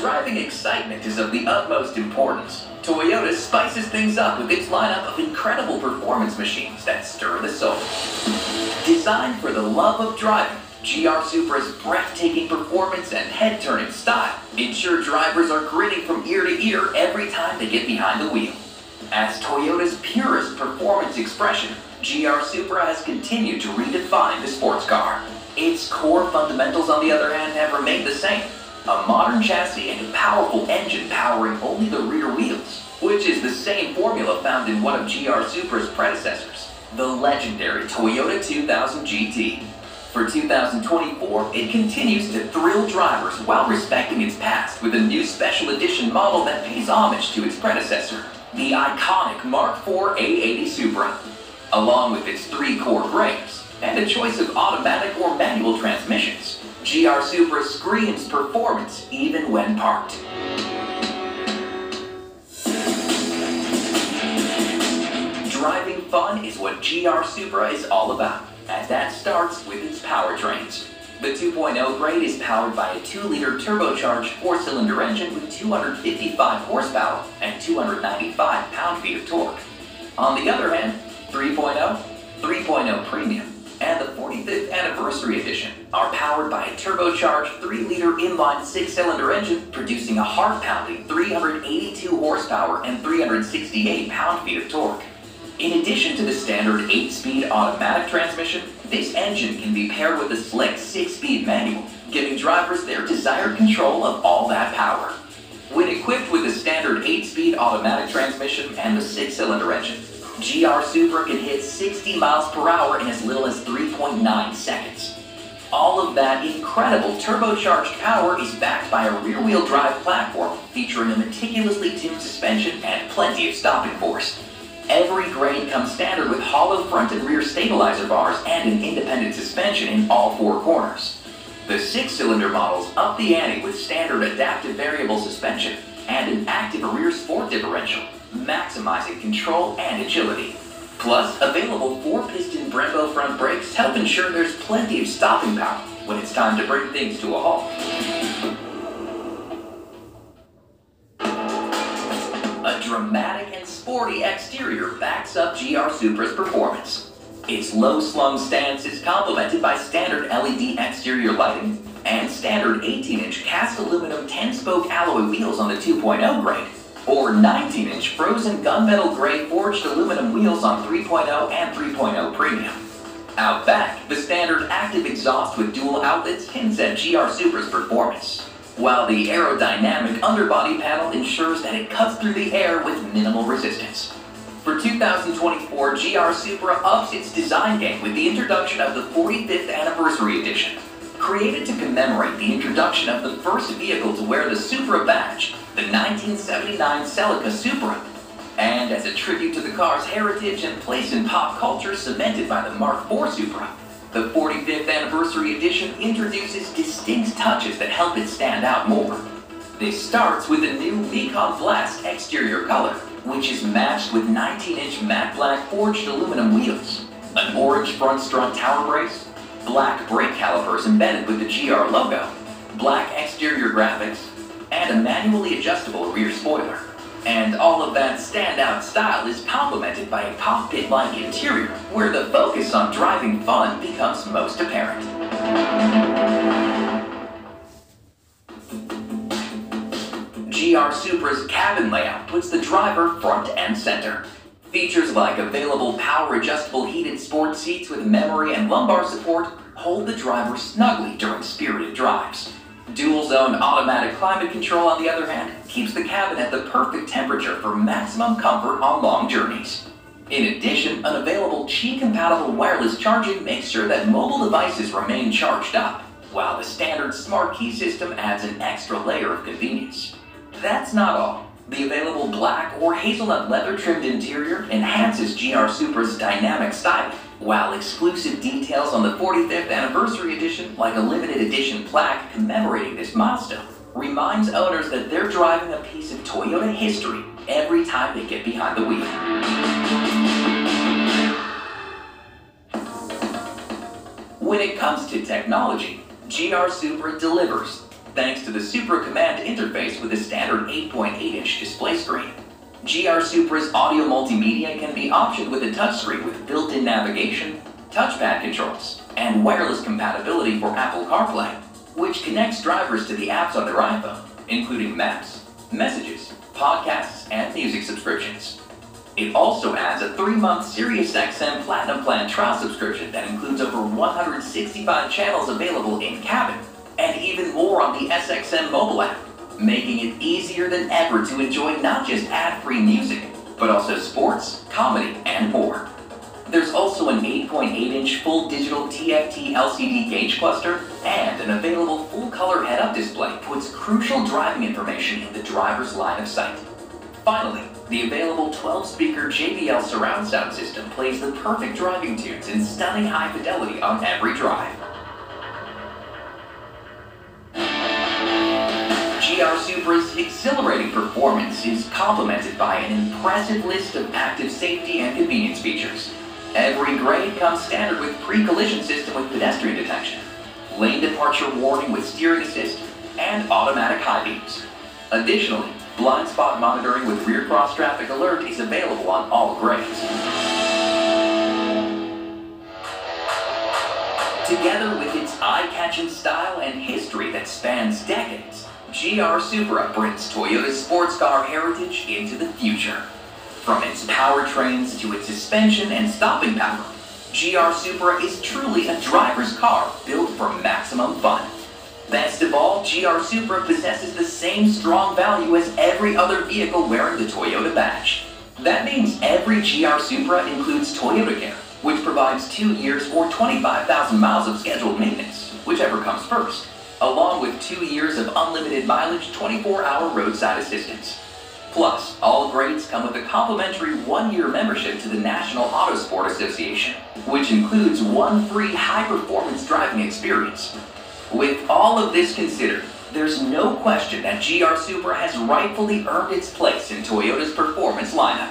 driving excitement is of the utmost importance, Toyota spices things up with its lineup of incredible performance machines that stir the soul. Designed for the love of driving, GR Supra's breathtaking performance and head-turning style ensure drivers are grinning from ear to ear every time they get behind the wheel. As Toyota's purest performance expression, GR Supra has continued to redefine the sports car. Its core fundamentals, on the other hand, have remained the same. A modern chassis and a powerful engine powering only the rear wheels, which is the same formula found in one of GR Supra's predecessors, the legendary Toyota 2000 GT. For 2024, it continues to thrill drivers while respecting its past with a new special edition model that pays homage to its predecessor, the iconic Mark IV A80 Supra. Along with its three core grades and a choice of automatic or manual transmissions, GR Supra screams performance even when parked. Driving fun is what GR Supra is all about, and that starts with its powertrains. The 2.0 grade is powered by a 2-liter turbocharged 4-cylinder engine with 255 horsepower and 295 pound-feet of torque. On the other hand, 3.0, 3.0 Premium, 45th Anniversary Edition are powered by a turbocharged 3-liter inline 6-cylinder engine producing a heart-pounding 382 horsepower and 368 pound-feet of torque. In addition to the standard 8-speed automatic transmission, this engine can be paired with a slick 6-speed manual, giving drivers their desired control of all that power. When equipped with the standard 8-speed automatic transmission and the 6-cylinder engine, GR Supra can hit 60 miles per hour in as little as 3.9 seconds. All of that incredible turbocharged power is backed by a rear-wheel drive platform featuring a meticulously tuned suspension and plenty of stopping force. Every grade comes standard with hollow front and rear stabilizer bars and an independent suspension in all four corners. The six-cylinder models up the ante with standard adaptive variable suspension and an active rear sport differential maximizing control and agility. Plus, available four-piston Brembo front brakes help ensure there's plenty of stopping power when it's time to bring things to a halt. A dramatic and sporty exterior backs up GR Supra's performance. Its low-slung stance is complemented by standard LED exterior lighting standard 18-inch cast aluminum 10-spoke alloy wheels on the 2.0 grade or 19-inch frozen gunmetal gray forged aluminum wheels on 3.0 and 3.0 Premium. Out back, the standard active exhaust with dual outlets hints at GR Supra's performance, while the aerodynamic underbody panel ensures that it cuts through the air with minimal resistance. For 2024, GR Supra ups its design game with the introduction of the 45th Anniversary Edition. Created to commemorate the introduction of the first vehicle to wear the Supra badge, the 1979 Celica Supra. And as a tribute to the car's heritage and place in pop culture cemented by the Mark IV Supra, the 45th Anniversary Edition introduces distinct touches that help it stand out more. This starts with a new Mikan Blast exterior color, which is matched with 19-inch matte black forged aluminum wheels, an orange front strut tower brace, black brake calipers embedded with the GR logo, black exterior graphics, and a manually adjustable rear spoiler. And all of that standout style is complemented by a cockpit-like interior, where the focus on driving fun becomes most apparent. GR Supra's cabin layout puts the driver front and center. Features like available power-adjustable heated sport seats with memory and lumbar support hold the driver snugly during spirited drives. Dual zone automatic climate control, on the other hand, keeps the cabin at the perfect temperature for maximum comfort on long journeys. In addition, an available Qi compatible wireless charging makes sure that mobile devices remain charged up, while the standard smart key system adds an extra layer of convenience. That's not all. The available black or hazelnut leather trimmed interior enhances GR Supra's dynamic styling while exclusive details on the 45th anniversary edition, like a limited edition plaque commemorating this milestone, reminds owners that they're driving a piece of Toyota history every time they get behind the wheel. When it comes to technology, GR Supra delivers thanks to the Supra Command interface with a standard 8.8-inch display screen. GR Supra's audio multimedia can be optioned with a touchscreen with built-in navigation, touchpad controls, and wireless compatibility for Apple CarPlay, which connects drivers to the apps on their iPhone, including Maps, Messages, Podcasts, and music subscriptions. It also adds a three-month SiriusXM Platinum Plan trial subscription that includes over 165 channels available in cabin, and even more on the SXM mobile app, making it easier than ever to enjoy not just ad-free music, but also sports, comedy, and more. There's also an 8.8-inch full digital TFT LCD gauge cluster, and an available full-color head-up display puts crucial driving information in the driver's line of sight. Finally, the available 12-speaker JBL surround sound system plays the perfect driving tunes in stunning high fidelity on every drive. GR Supra's exhilarating performance is complemented by an impressive list of active safety and convenience features. Every grade comes standard with pre-collision system with pedestrian detection, lane departure warning with steering assist, and automatic high beams. Additionally, blind spot monitoring with rear cross traffic alert is available on all grades. Together with its eye-catching style and history that spans decades, GR Supra brings Toyota's sports car heritage into the future. From its powertrains to its suspension and stopping power, GR Supra is truly a driver's car built for maximum fun. Best of all, GR Supra possesses the same strong value as every other vehicle wearing the Toyota badge. That means every GR Supra includes Toyota Care, which provides two years or 25,000 miles of scheduled maintenance, whichever comes first, along with two years of unlimited mileage 24-hour roadside assistance. Plus, all grades come with a complimentary one-year membership to the National Autosport Association, which includes one free high-performance driving experience, with all of this considered, there's no question that GR Supra has rightfully earned its place in Toyota's performance lineup.